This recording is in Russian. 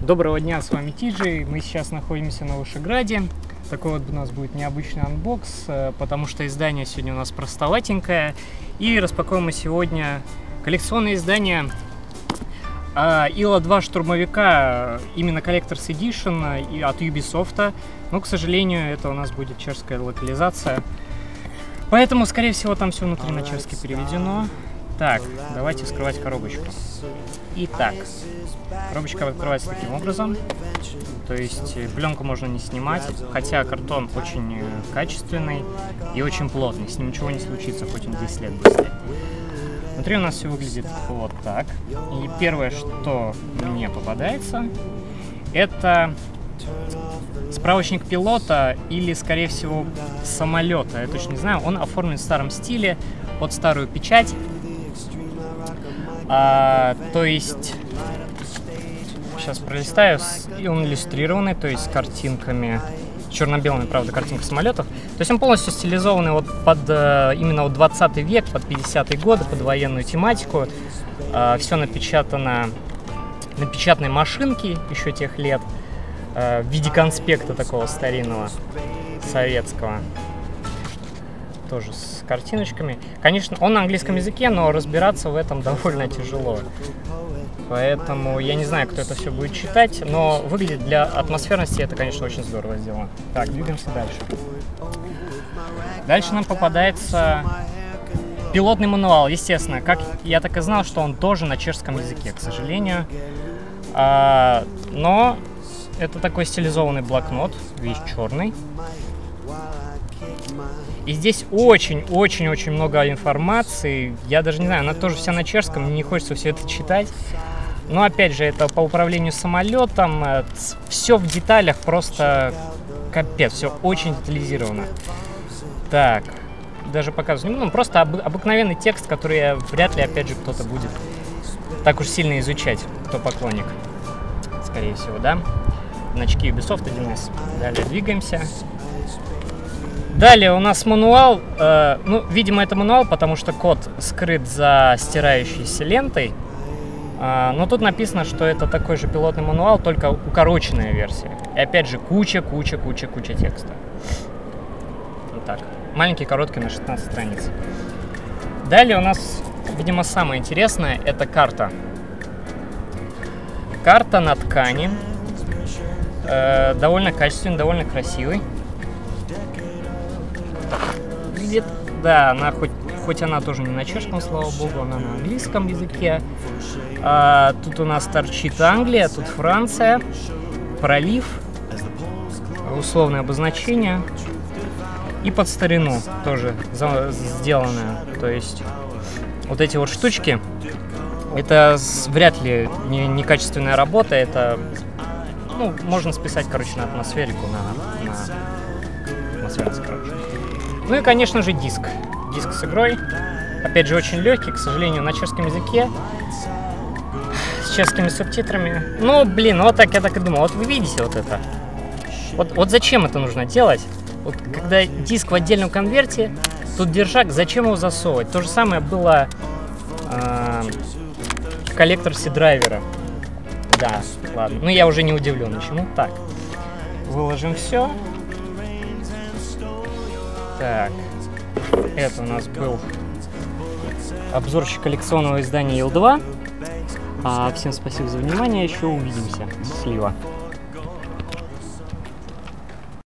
Доброго дня, с вами Тиджи. Мы сейчас находимся на Вышеграде. Такой вот у нас будет необычный unbox, э, потому что издание сегодня у нас простоватенькое. И распакуем мы сегодня коллекционное издание а, Ила-2 штурмовика, э, именно Collector's Edition и от Ubisoft. Но, к сожалению, это у нас будет чешская локализация. Поэтому, скорее всего, там все внутри на чешский переведено. Так, давайте вскрывать коробочку. Итак, коробочка открывается таким образом. То есть э, пленку можно не снимать, хотя картон очень э, качественный и очень плотный. С ним ничего не случится, хоть он 10 лет стоять. Внутри у нас все выглядит вот так. И первое, что мне попадается, это справочник пилота или, скорее всего, самолета. Я точно не знаю. Он оформлен в старом стиле, под старую печать. А, то есть, сейчас пролистаю, и он иллюстрированный, то есть с картинками, черно-белыми, правда, картинка самолетов. То есть он полностью стилизованный вот под э, именно вот 20 век, под 50-е годы, под военную тематику. А, Все напечатано на печатной машинке еще тех лет э, в виде конспекта такого старинного советского тоже с картиночками. Конечно, он на английском языке, но разбираться в этом довольно тяжело. Поэтому я не знаю, кто это все будет читать, но выглядит для атмосферности это, конечно, очень здорово сделано. Так, двигаемся дальше. Дальше нам попадается пилотный мануал, естественно. Как я так и знал, что он тоже на чешском языке, к сожалению. А, но это такой стилизованный блокнот, весь черный. И здесь очень-очень-очень много информации. Я даже не знаю, она тоже вся на чешском, не хочется все это читать. Но опять же, это по управлению самолетом, э, все в деталях просто капец, все очень детализировано. Так, даже показывать не буду, ну, просто об, обыкновенный текст, который вряд ли, опять же, кто-то будет так уж сильно изучать, кто поклонник, скорее всего, да? Значки Ubisoft 1С. Далее двигаемся. Далее у нас мануал. Э, ну, видимо, это мануал, потому что код скрыт за стирающейся лентой. Э, но тут написано, что это такой же пилотный мануал, только укороченная версия. И опять же, куча, куча, куча, куча текста. Итак, маленький, короткий на 16 страниц. Далее у нас, видимо, самое интересное, это карта. Карта на ткани. Э, довольно качественный, довольно красивый выглядит. Да, она хоть, хоть она тоже не на чешском, слава богу, она на английском языке. А, тут у нас торчит Англия, тут Франция, пролив, условное обозначение. И под старину тоже сделанное. То есть вот эти вот штучки, это вряд ли некачественная работа, это ну, можно списать, короче, на атмосферику, на, на атмосферность, короче. Ну и, конечно же, диск. Диск с игрой. Опять же, очень легкий, к сожалению, на чешском языке. С чешскими субтитрами. Ну, блин, вот так я так и думал. Вот вы видите вот это? Вот, вот зачем это нужно делать? Вот когда диск в отдельном конверте, тут держак, зачем его засовывать? То же самое было э, в коллекторсе драйвера. Да, ладно. Ну, я уже не удивлен, почему так. Выложим все. Так, это у нас был обзорчик коллекционного издания Ил-2. А, всем спасибо за внимание, еще увидимся. Счастливо.